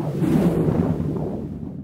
あっ。